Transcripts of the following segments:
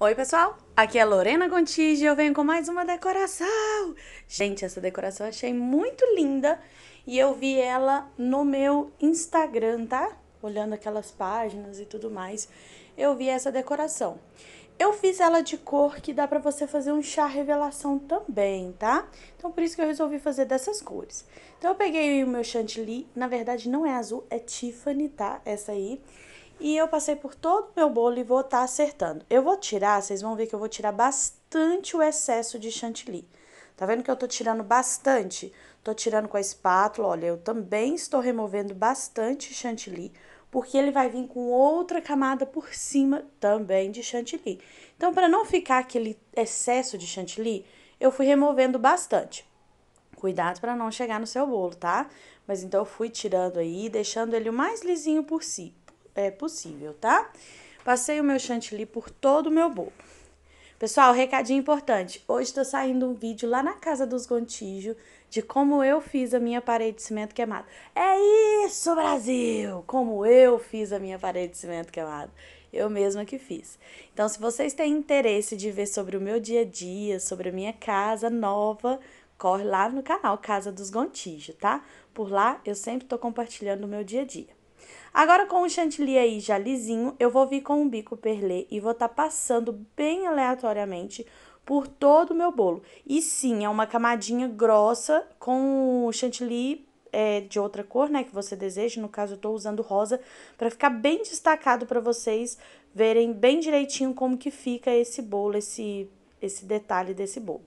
Oi, pessoal! Aqui é Lorena Gontijo e eu venho com mais uma decoração. Gente, essa decoração eu achei muito linda e eu vi ela no meu Instagram, tá? Olhando aquelas páginas e tudo mais, eu vi essa decoração. Eu fiz ela de cor que dá pra você fazer um chá revelação também, tá? Então, por isso que eu resolvi fazer dessas cores. Então, eu peguei o meu chantilly, na verdade não é azul, é Tiffany, tá? Essa aí. E eu passei por todo o meu bolo e vou estar tá acertando. Eu vou tirar, vocês vão ver que eu vou tirar bastante o excesso de chantilly. Tá vendo que eu tô tirando bastante? Tô tirando com a espátula, olha, eu também estou removendo bastante chantilly, porque ele vai vir com outra camada por cima também de chantilly. Então, para não ficar aquele excesso de chantilly, eu fui removendo bastante. Cuidado para não chegar no seu bolo, tá? Mas então eu fui tirando aí, deixando ele o mais lisinho por si, é possível, tá? Passei o meu chantilly por todo o meu bolo. Pessoal, recadinho importante. Hoje está saindo um vídeo lá na casa dos Gontijo de como eu fiz a minha parede de cimento queimado. É isso, Brasil! Como eu fiz a minha parede de cimento queimado. Eu mesma que fiz. Então, se vocês têm interesse de ver sobre o meu dia a dia, sobre a minha casa nova, corre lá no canal Casa dos Gontijo, tá? Por lá eu sempre estou compartilhando o meu dia a dia. Agora com o chantilly aí já lisinho, eu vou vir com um bico perlê e vou estar tá passando bem aleatoriamente por todo o meu bolo. E sim, é uma camadinha grossa com o chantilly é, de outra cor, né, que você deseja. No caso, eu tô usando rosa para ficar bem destacado para vocês verem bem direitinho como que fica esse bolo, esse, esse detalhe desse bolo.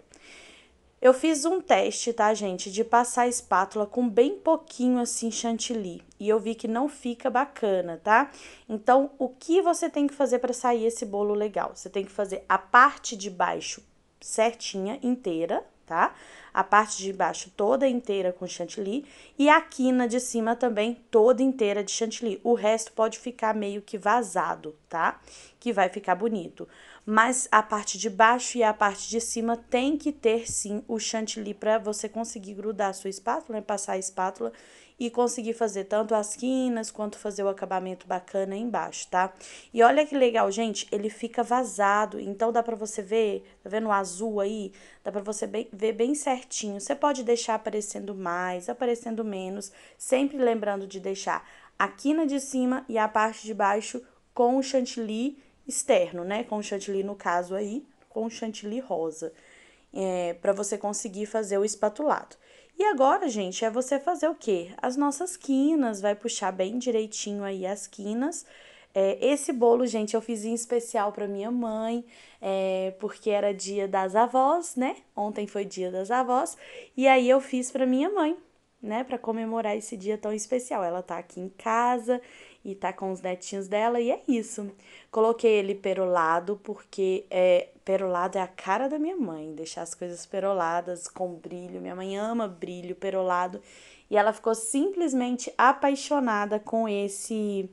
Eu fiz um teste, tá, gente, de passar a espátula com bem pouquinho assim chantilly e eu vi que não fica bacana, tá? Então, o que você tem que fazer para sair esse bolo legal? Você tem que fazer a parte de baixo certinha, inteira, tá? A parte de baixo toda inteira com chantilly e a quina de cima também toda inteira de chantilly. O resto pode ficar meio que vazado, tá? Que vai ficar bonito. Mas a parte de baixo e a parte de cima tem que ter sim o chantilly para você conseguir grudar a sua espátula, né? passar a espátula e conseguir fazer tanto as quinas quanto fazer o acabamento bacana embaixo, tá? E olha que legal, gente, ele fica vazado, então dá pra você ver, tá vendo o azul aí? Dá pra você bem, ver bem certinho. Você pode deixar aparecendo mais, aparecendo menos, sempre lembrando de deixar a quina de cima e a parte de baixo com o chantilly externo, né? Com o chantilly, no caso aí, com o chantilly rosa, é, para você conseguir fazer o espatulado. E agora, gente, é você fazer o quê? As nossas quinas, vai puxar bem direitinho aí as quinas. É, esse bolo, gente, eu fiz em especial para minha mãe, é, porque era dia das avós, né? Ontem foi dia das avós, e aí eu fiz para minha mãe, né, para comemorar esse dia tão especial. Ela tá aqui em casa e tá com os netinhos dela e é isso. Coloquei ele perolado porque é perolado é a cara da minha mãe, deixar as coisas peroladas com brilho. Minha mãe ama brilho perolado e ela ficou simplesmente apaixonada com esse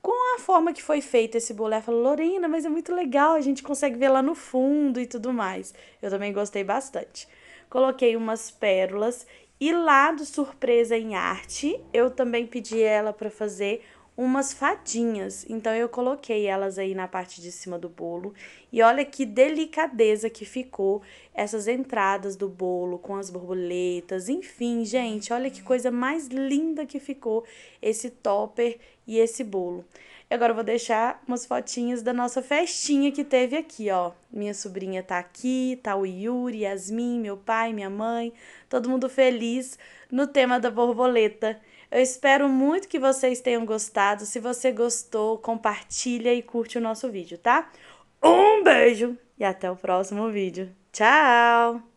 com a forma que foi feito esse. Ela falou: "Lorena, mas é muito legal, a gente consegue ver lá no fundo e tudo mais". Eu também gostei bastante. Coloquei umas pérolas e lá do Surpresa em Arte, eu também pedi ela para fazer umas fadinhas. Então eu coloquei elas aí na parte de cima do bolo. E olha que delicadeza que ficou essas entradas do bolo com as borboletas. Enfim, gente, olha que coisa mais linda que ficou esse topper e esse bolo. E agora eu vou deixar umas fotinhas da nossa festinha que teve aqui, ó. Minha sobrinha tá aqui, tá o Yuri, Yasmin, meu pai, minha mãe, todo mundo feliz no tema da borboleta. Eu espero muito que vocês tenham gostado. Se você gostou, compartilha e curte o nosso vídeo, tá? Um beijo e até o próximo vídeo. Tchau!